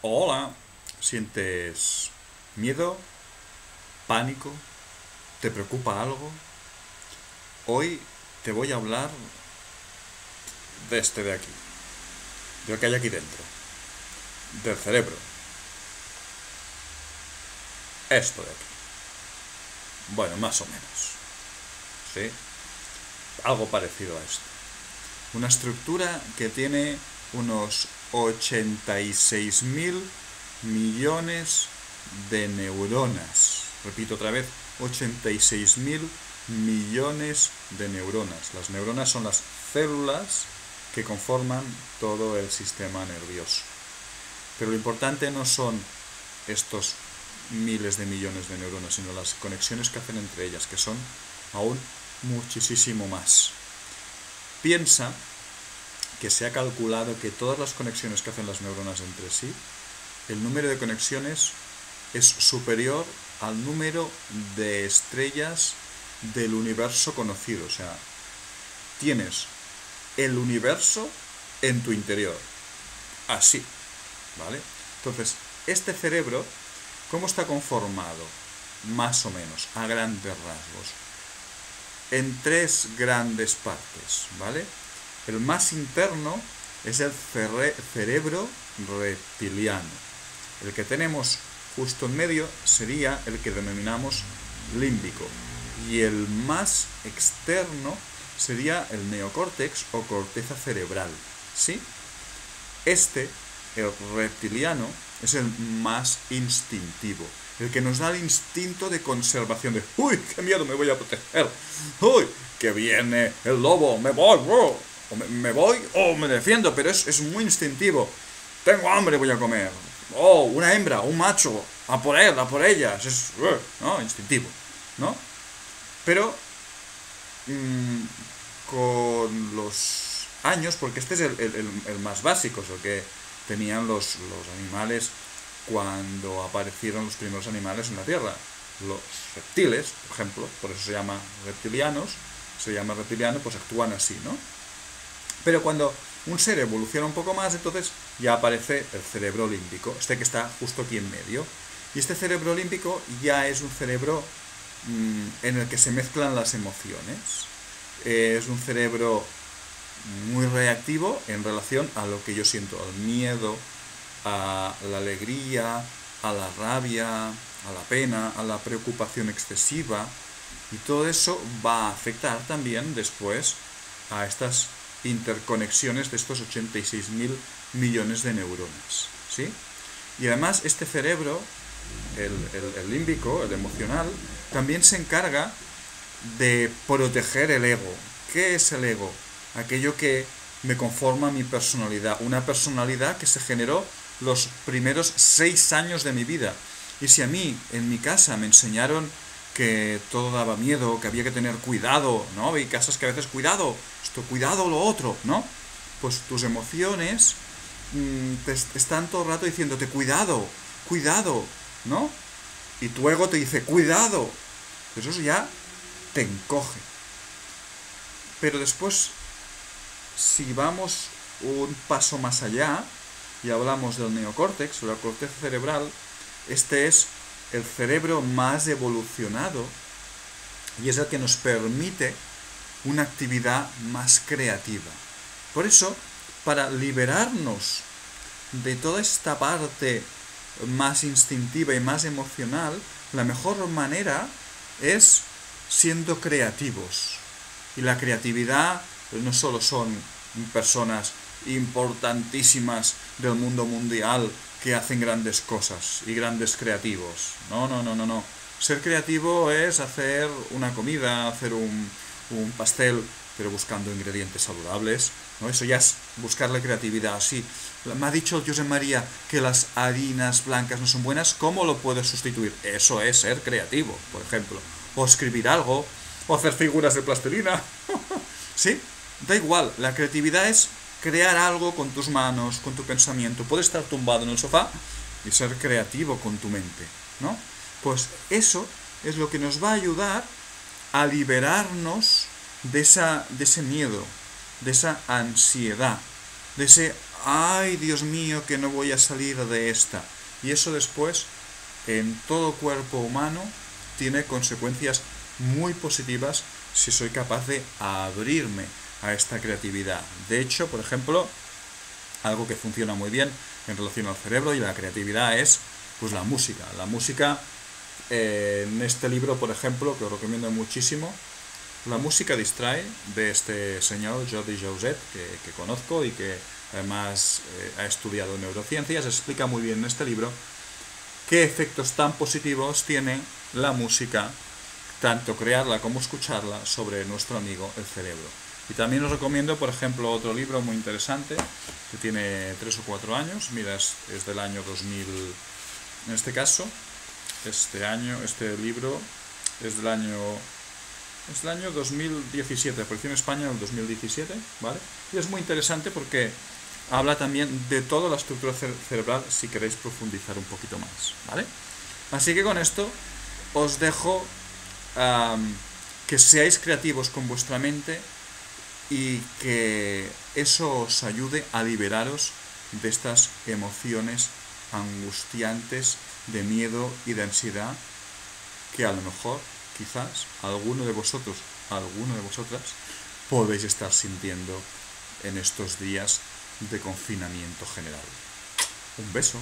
Hola, ¿sientes miedo? ¿Pánico? ¿Te preocupa algo? Hoy te voy a hablar de este de aquí, de lo que hay aquí dentro, del cerebro. Esto de aquí. Bueno, más o menos. ¿Sí? Algo parecido a esto. Una estructura que tiene unos 86 mil millones de neuronas. Repito otra vez, 86 mil millones de neuronas. Las neuronas son las células que conforman todo el sistema nervioso. Pero lo importante no son estos miles de millones de neuronas, sino las conexiones que hacen entre ellas, que son aún muchísimo más. Piensa que se ha calculado que todas las conexiones que hacen las neuronas entre sí, el número de conexiones es superior al número de estrellas del universo conocido. O sea, tienes el universo en tu interior. Así. ¿Vale? Entonces, este cerebro, ¿cómo está conformado? Más o menos, a grandes rasgos. En tres grandes partes, ¿vale? El más interno es el cerebro reptiliano. El que tenemos justo en medio sería el que denominamos límbico. Y el más externo sería el neocórtex o corteza cerebral. ¿Sí? Este, el reptiliano, es el más instintivo. El que nos da el instinto de conservación de, uy, qué miedo, me voy a proteger. Uy, que viene el lobo, me voy, o me, voy o me defiendo, pero es, muy instintivo. Tengo hambre, voy a comer. Oh, una hembra, un macho, a por él, a por ellas. Es, uh, ¿no? Instintivo, ¿no? Pero mm, con los años, porque este es el, más básico, es el que tenían los, los animales cuando aparecieron los primeros animales en la Tierra. Los reptiles, por ejemplo, por eso se llama reptilianos, se llama reptiliano, pues actúan así, ¿no? Pero cuando un ser evoluciona un poco más, entonces ya aparece el cerebro límbico, este que está justo aquí en medio. Y este cerebro límbico ya es un cerebro mm, en el que se mezclan las emociones. es un cerebro muy reactivo en relación a lo que yo siento, al miedo, a la alegría, a la rabia, a la pena, a la preocupación excesiva. Y todo eso va a afectar también después a estas interconexiones de estos 86 mil millones de neuronas. ¿sí? Y además este cerebro, el, límbico, el emocional, también se encarga de proteger el ego. ¿Qué es el ego? Aquello que me conforma mi personalidad. Una personalidad que se generó los primeros seis años de mi vida. Y si a mí, en mi casa, me enseñaron que todo daba miedo, que había que tener cuidado, ¿no? Hay casas que a veces, cuidado, esto, cuidado lo otro, ¿no? Pues tus emociones mm, te están todo el rato diciéndote, cuidado, cuidado, ¿no? Y tu ego te dice, cuidado. Pues eso ya te encoge. Pero después, si vamos un paso más allá y hablamos del neocórtex o la corteza cerebral, este es el cerebro más evolucionado y es el que nos permite una actividad más creativa. Por eso, para liberarnos de toda esta parte más instintiva y más emocional, la mejor manera es siendo creativos. Y la creatividad no solo son personas importantísimas del mundo mundial que hacen grandes cosas y grandes creativos. No, no, no, no, no. Ser creativo es hacer una comida, hacer un, un pastel, pero buscando ingredientes saludables. ¿no? Eso ya es buscar la creatividad. Sí, me ha dicho José María que las harinas blancas no son buenas. ¿Cómo lo puedes sustituir? Eso es ser creativo, por ejemplo. O escribir algo, o hacer figuras de plastilina. ¿Sí? Da igual, la creatividad es crear algo con tus manos, con tu pensamiento. Puedes estar tumbado en el sofá y ser creativo con tu mente, ¿no? Pues eso es lo que nos va a ayudar a liberarnos de, esa, de ese miedo, de esa ansiedad, de ese ay Dios mío que no voy a salir de esta. Y eso después en todo cuerpo humano tiene consecuencias muy positivas si soy capaz de abrirme a esta creatividad. De hecho, por ejemplo, algo que funciona muy bien en relación al cerebro y la creatividad es pues la música. La música eh, en este libro, por ejemplo, que os recomiendo muchísimo, la música distrae de este señor Jordi Jauset, que, conozco y que además eh, ha estudiado neurociencias, explica muy bien en este libro qué efectos tan positivos tiene la música, tanto crearla como escucharla, sobre nuestro amigo el cerebro. Y también os recomiendo, por ejemplo, otro libro muy interesante, que tiene tres o cuatro años, mira, es, del año 2000, en este caso, este año, este libro es del año es del año 2017, apareció en España en el 2017, ¿vale? Y es muy interesante porque habla también de toda la estructura cerebral si queréis profundizar un poquito más, ¿vale? Así que con esto os dejo que seáis creativos con vuestra mente y que eso os ayude a liberaros de estas emociones angustiantes de miedo y de ansiedad que a lo mejor, quizás, alguno de vosotros, alguno de vosotras, podéis estar sintiendo en estos días de confinamiento general. Un beso.